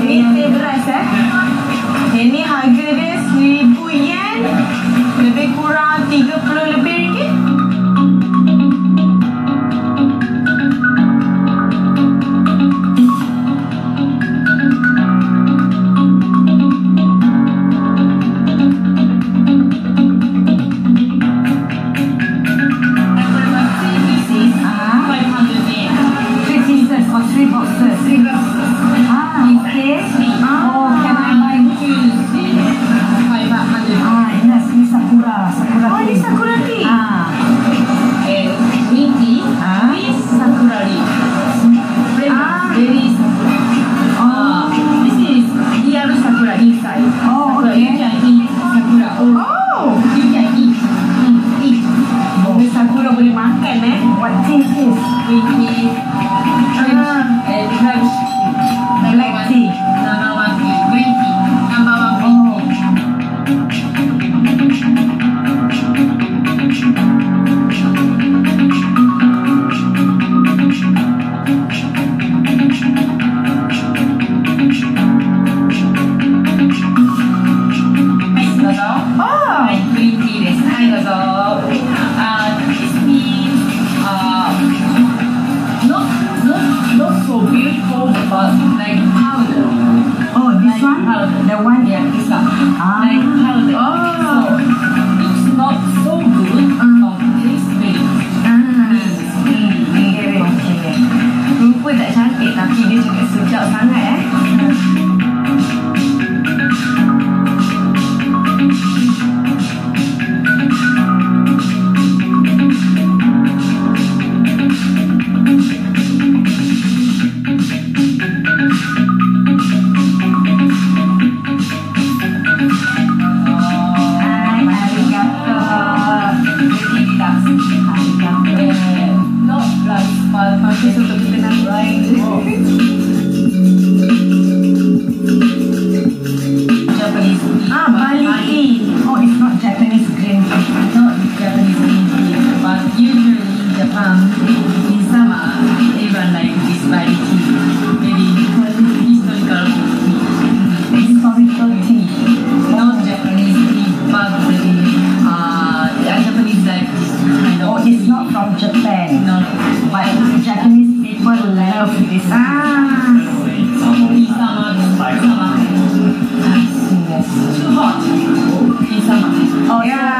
Meet Debra, sir. Like. Um, oh, this like one? The one, yeah, this one. Ah. Like. Oh. recognized by Japanese people love this. Ah. Insama. Insama. Too hot. Insama. Oh yeah.